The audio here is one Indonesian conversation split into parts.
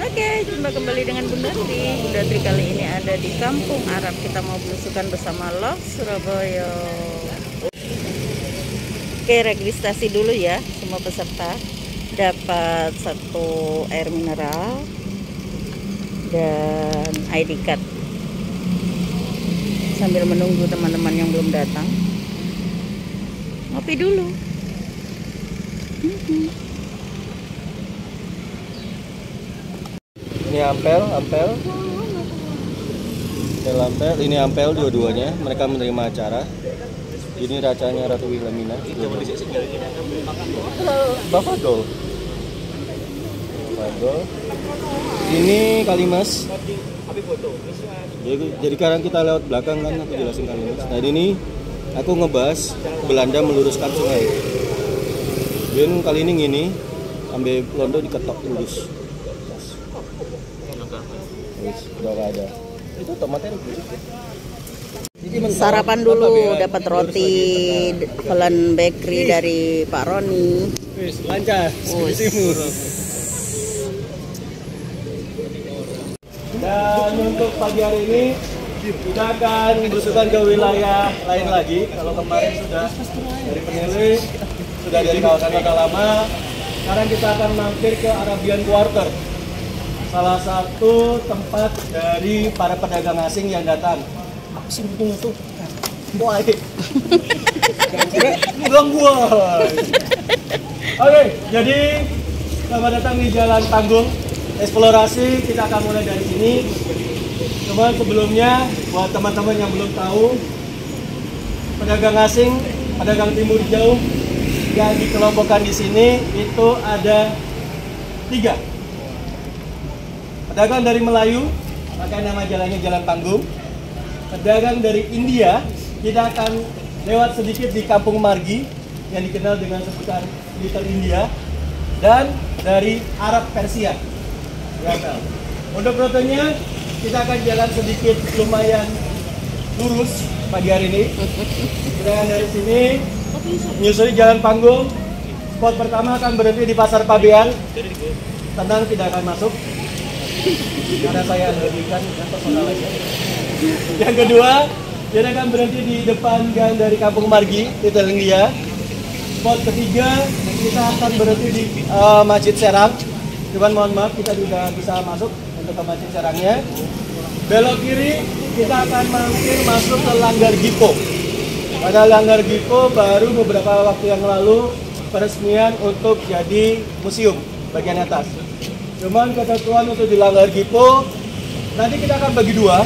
Oke, jumpa kembali dengan Bunda Tri. Bunda Tri kali ini ada di Kampung Arab. Kita mau belusukan bersama Love Surabaya. Oke, registrasi dulu ya semua peserta. Dapat satu air mineral dan ID card. Sambil menunggu teman-teman yang belum datang. Ngopi dulu. Ini ampel, ampel. Ampel, ampel. Ini ampel dua-duanya. Mereka menerima acara. Ini racanya Ratu Wilhelmina. Bapak Gol. Bapak Gol. Ini Kalimas. Jadi, jadi sekarang kita lewat belakang kan aku jelasin Kalimas. Nah ini aku ngebahas Belanda meluruskan sungai. Dan kali ini gini, ambil londo diketok lurus. Wis, udah ada. Itu tomatnya. Sarapan Apa, dulu dapat roti Holland Bakery dari Pak Roni. Wis, lancar. Dan untuk pagi hari ini kita akan berusukan ke wilayah lain lagi. Kalau kemarin sudah dari Penele, sudah dari kawasan Kota Lama. Sekarang kita akan mampir ke Arabian Quarter. Salah satu tempat dari para pedagang asing yang datang. Apa sih itu tuh? Wah, ini. Gangguan. Oke, jadi selamat datang di Jalan Tanggung. Eksplorasi kita akan mulai dari sini. Cuma sebelumnya buat teman-teman yang belum tahu, pedagang asing, pedagang timur jauh yang dikelompokkan di sini itu ada tiga. Pedagang dari Melayu, maka nama jalannya Jalan Panggung. Pedagang dari India, kita akan lewat sedikit di Kampung Margi yang dikenal dengan sebutan Little India dan dari Arab Persia. Ya. Untuk rutenya kita akan jalan sedikit lumayan lurus pagi hari ini. Kita dari sini menyusuri jalan panggung. Spot pertama akan berhenti di Pasar Pabean. Tenang tidak akan masuk karena saya berikan personal aja. Yang kedua, dia akan berhenti di depan gang dari Kampung Margi, Little India. Spot ketiga, kita akan berhenti di eh, Masjid Serang. Cuman mohon maaf, kita juga bisa masuk untuk ke Masjid Serangnya. Belok kiri, kita akan mampir masuk ke Langgar Gipo. Pada Langgar Gipo baru beberapa waktu yang lalu peresmian untuk jadi museum bagian atas. Cuman ketentuan untuk di Langgar Gipo nanti kita akan bagi dua.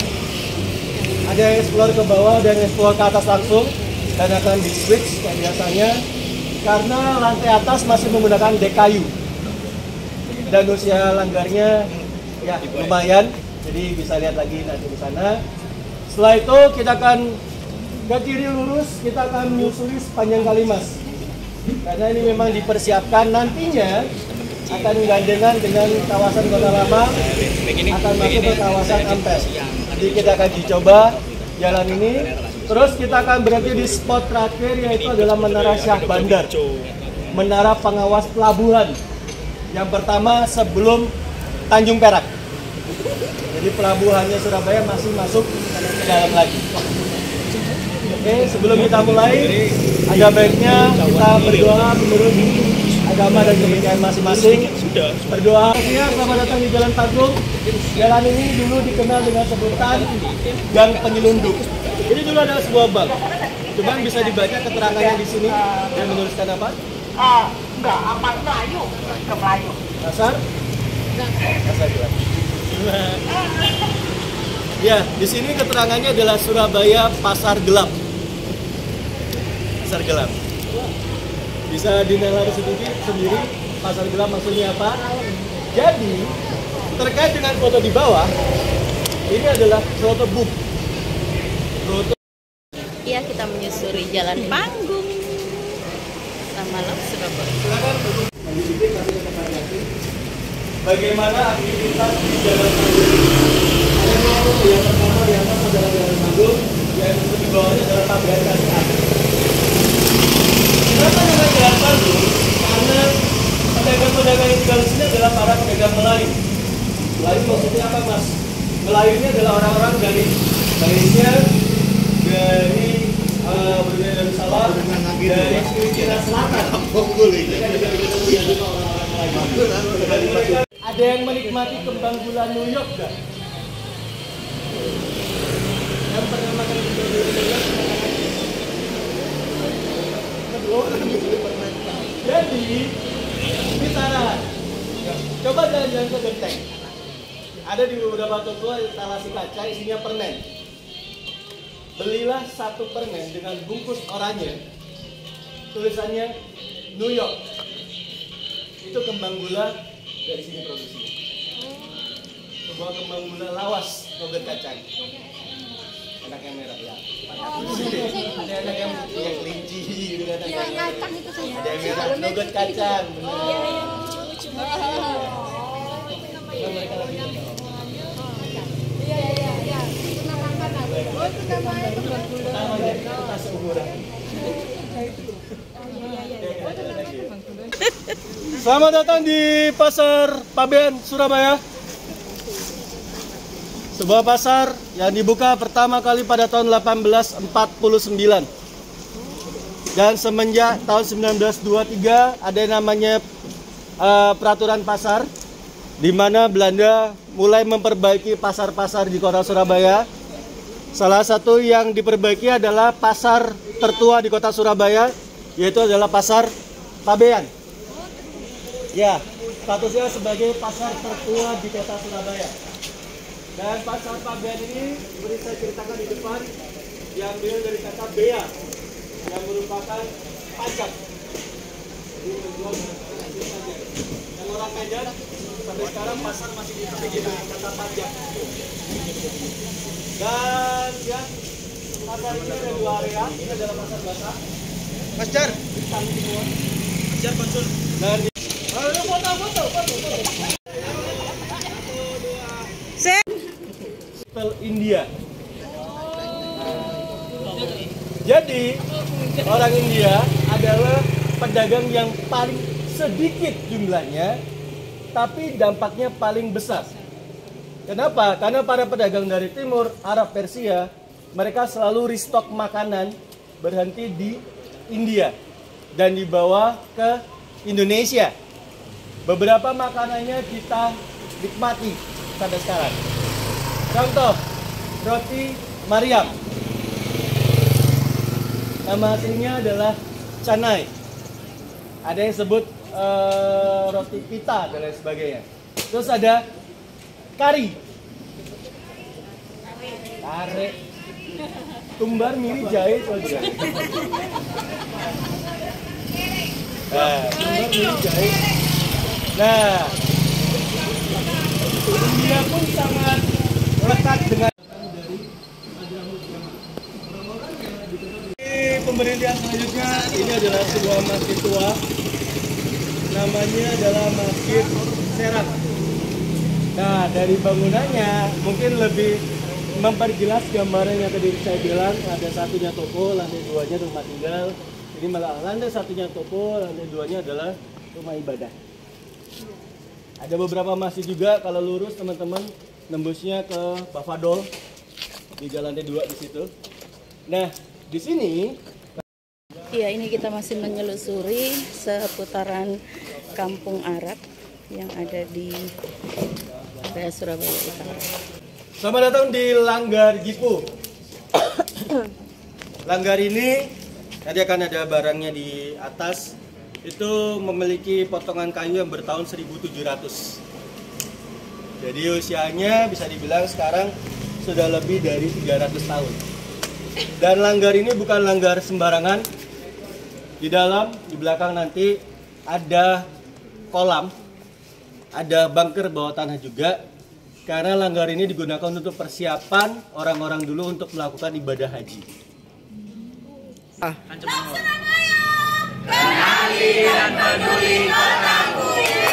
Ada yang explore ke bawah dan explore ke atas langsung dan akan di switch kayak biasanya karena lantai atas masih menggunakan dek kayu dan usia langgarnya ya lumayan jadi bisa lihat lagi nanti di sana setelah itu kita akan ke kiri lurus kita akan menyusuri sepanjang Kalimas karena ini memang dipersiapkan nantinya akan gandengan dengan kawasan Kota Lama akan masuk ke kawasan Ampel jadi kita akan dicoba jalan ini. Terus kita akan berhenti di spot terakhir yaitu adalah Menara Syah Bandar. Menara Pengawas Pelabuhan. Yang pertama sebelum Tanjung Perak. Jadi pelabuhannya Surabaya masih masuk ke dalam lagi Oke, sebelum kita mulai, ada baiknya kita berdoa menurut agama dan kepercayaan masing-masing. Berdoa. Ya, selamat datang di Jalan Tagung. Jalan ini dulu dikenal dengan sebutan Gang Penyelundup. Ini dulu adalah sebuah bank. Cuman bisa dibaca keterangannya di sini dan menuliskan apa? Ah, enggak, apa Melayu? Ke Melayu. Dasar? Dasar jelas. Ya, di sini keterangannya adalah Surabaya Pasar Gelap. Pasar Gelap. Bisa dinalar sedikit sendiri Pasar Gelap maksudnya apa? Jadi, terkait dengan foto di bawah, ini adalah foto book. Foto Ya, kita menyusuri jalan panggung. Love Surabaya. silakan. Bagaimana aktivitas di Jalan? Ada. Yang pertama di atas adalah Jalan Tanggung, yang di bawahnya adalah Pabean Kasihan. Kenapa namanya Jalan Tanggung? Karena ada Melayu. Melayu maksudnya apa mas? Melayu ini adalah orang-orang dari Malaysia, dari uh, Brunei Darussalam, Filipina Selatan. Mereka ada yang menikmati kembang gula New York gak? Yang pernah makan kembang gula New York? Jadi, ini saran. Coba jalan-jalan ke genteng. Ada di beberapa toko instalasi kaca isinya permen. Belilah satu permen dengan bungkus oranye. Tulisannya New York. Itu kembang gula dari sini produksinya. Sebuah kembang gula lawas yogurt kacang. Enak yang merah ya. Ada enak yang yang kelinci gitu kan. Iya, kacang itu saya. Ada yang merah yogurt kacang. Iya, Bener. yang lucu-lucu. Kan mereka lagi Iya, iya, iya, iya. Itu nama makanan. Oh, itu namanya kembang gula. namanya kita seumuran. Selamat datang di Pasar Pabean, Surabaya. Sebuah pasar yang dibuka pertama kali pada tahun 1849. Dan semenjak tahun 1923 ada yang namanya eh, peraturan pasar di mana Belanda mulai memperbaiki pasar-pasar di kota Surabaya. Salah satu yang diperbaiki adalah pasar tertua di kota Surabaya, yaitu adalah pasar Pabean. Ya, statusnya sebagai pasar tertua di kota Surabaya. Dan pasar Pabean ini seperti saya ceritakan di depan, diambil dari kata bea, yang merupakan pajak. Jadi menjual saja. Dan orang Medan sampai sekarang pasar masih dipakai dengan kata pajak. Dan ya, pasar ini ada dua area. Ini adalah pasar basah. Mas Jar. Mas Jar konsul. Dan di Ayo foto, foto, foto, foto. Hotel India. Jadi orang India adalah pedagang yang paling sedikit jumlahnya, tapi dampaknya paling besar. Kenapa? Karena para pedagang dari timur, Arab, Persia, mereka selalu restock makanan berhenti di India dan dibawa ke Indonesia. Beberapa makanannya kita nikmati sampai sekarang. Contoh, roti Mariam. Nama aslinya adalah canai. Ada yang sebut eh, roti pita dan lain sebagainya. Terus ada kari. Kare. Tumbar miri jahe saja. Nah, tumbar jahe. Nah, India pun sangat lekat dengan Di pemerintahan selanjutnya ini adalah sebuah masjid tua namanya adalah Masjid Serap nah dari bangunannya mungkin lebih memperjelas gambaran yang tadi saya bilang. Ada satunya toko lantai duanya rumah tinggal. Ini malah lantai satunya toko lantai duanya adalah rumah ibadah ada beberapa masjid juga kalau lurus teman-teman nembusnya ke Bavadol di jalan T2 di situ. Nah, di sini Iya, ini kita masih menyelusuri seputaran Kampung Arab yang ada di daerah Surabaya Utara. selamat datang di Langgar Gipu. Langgar ini tadi akan ada barangnya di atas. Itu memiliki potongan kayu yang bertahun 1700. Jadi usianya bisa dibilang sekarang sudah lebih dari 300 tahun. Dan langgar ini bukan langgar sembarangan. Di dalam, di belakang nanti ada kolam, ada bunker bawah tanah juga. Karena langgar ini digunakan untuk persiapan orang-orang dulu untuk melakukan ibadah haji peduli dan peduli.